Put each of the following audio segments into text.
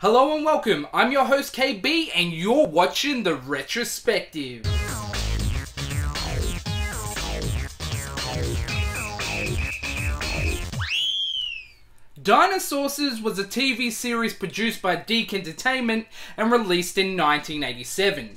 Hello and welcome. I'm your host KB and you're watching the retrospective. Dinosaucers was a TV series produced by DiC Entertainment and released in 1987.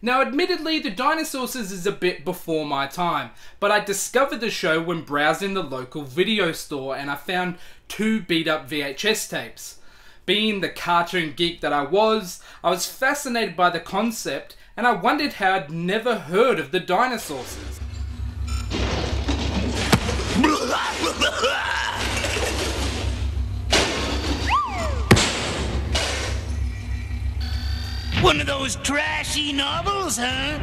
Now, admittedly, the Dinosaucers is a bit before my time, but I discovered the show when browsing the local video store and I found two beat up VHS tapes. Being the cartoon geek that I was, I was fascinated by the concept and I wondered how I'd never heard of the Dinosaucers. One of those trashy novels, huh?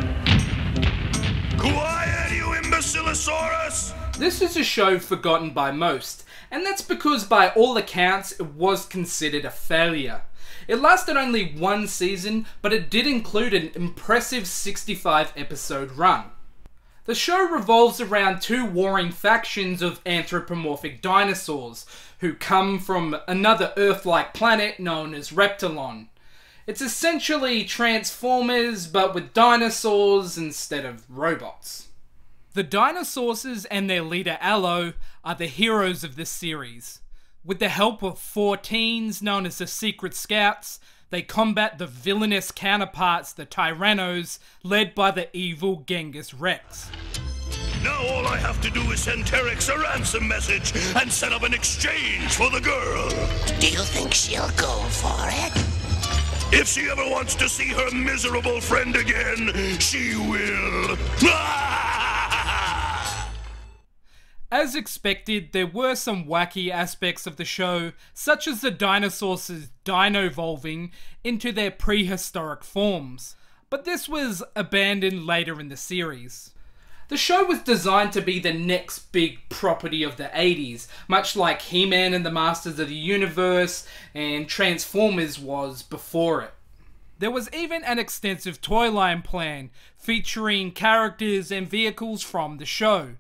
Quiet, you imbecilosaurus! This is a show forgotten by most, and that's because by all accounts it was considered a failure. It lasted only one season, but it did include an impressive 65 episode run. The show revolves around two warring factions of anthropomorphic dinosaurs who come from another Earth like planet known as Reptilon. It's essentially Transformers, but with dinosaurs instead of robots. The Dinosaucers and their leader Allo are the heroes of this series. With the help of four teens known as the Secret Scouts, they combat the villainous counterparts, the Tyrannos, led by the evil Genghis Rex. Now all I have to do is send Teryx a ransom message and set up an exchange for the girl. Do you think she'll go for it? If she ever wants to see her miserable friend again, she will. As expected, there were some wacky aspects of the show, such as the dinosaurs dino-volving into their prehistoric forms. But this was abandoned later in the series. The show was designed to be the next big property of the 80s, much like He Man and the Masters of the Universe and Transformers was before it. There was even an extensive toy line plan featuring characters and vehicles from the show,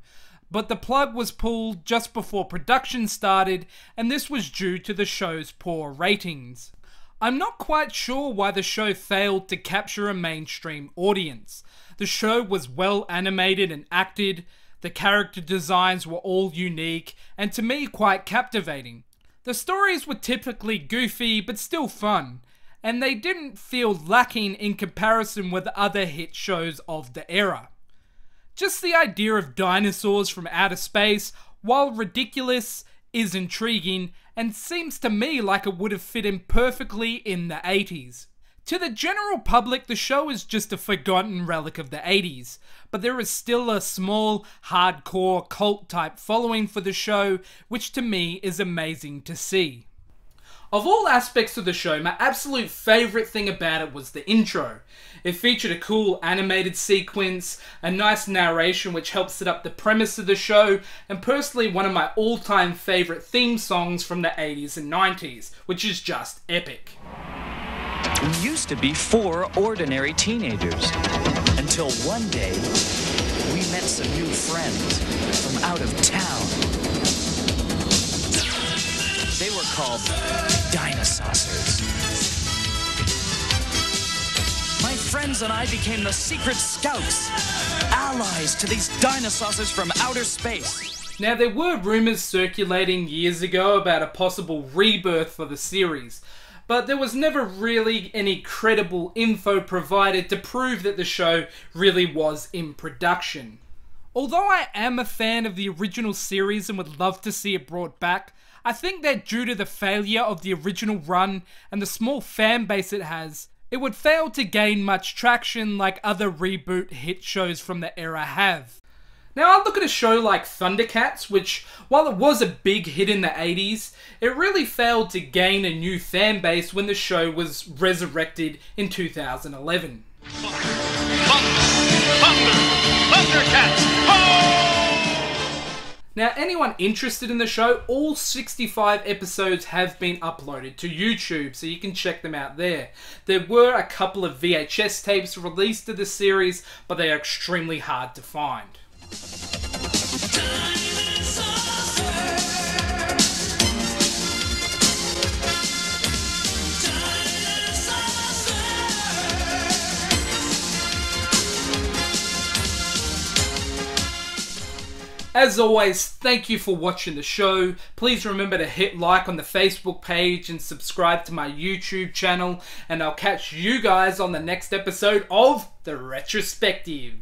but the plug was pulled just before production started, and this was due to the show's poor ratings. I'm not quite sure why the show failed to capture a mainstream audience. The show was well animated and acted, the character designs were all unique, and to me quite captivating. The stories were typically goofy but still fun, and they didn't feel lacking in comparison with other hit shows of the era. Just the idea of dinosaurs from outer space, while ridiculous, is intriguing and seems to me like it would have fit in perfectly in the 80s. To the general public, the show is just a forgotten relic of the 80s, but there is still a small, hardcore cult type following for the show, which to me is amazing to see. Of all aspects of the show, my absolute favourite thing about it was the intro. It featured a cool animated sequence, a nice narration which helped set up the premise of the show, and personally one of my all-time favourite theme songs from the 80s and 90s, which is just epic. We used to be four ordinary teenagers. Until one day, we met some new friends from out of town. They were called Dinosaucers. My friends and I became the Secret Scouts, allies to these dinosaurs from outer space. Now, there were rumours circulating years ago about a possible rebirth for the series, but there was never really any credible info provided to prove that the show really was in production. Although I am a fan of the original series and would love to see it brought back, I think that due to the failure of the original run and the small fan base it has, it would fail to gain much traction like other reboot hit shows from the era have. Now, I look at a show like Thundercats, which, while it was a big hit in the 80s, it really failed to gain a new fan base when the show was resurrected in 2011. Thunder! Thunder! Thundercats! Now, anyone interested in the show, all 65 episodes have been uploaded to YouTube, so you can check them out there. There were a couple of VHS tapes released to the series, but they are extremely hard to find. As always, thank you for watching the show. Please remember to hit like on the Facebook page and subscribe to my YouTube channel. And I'll catch you guys on the next episode of The Retrospective.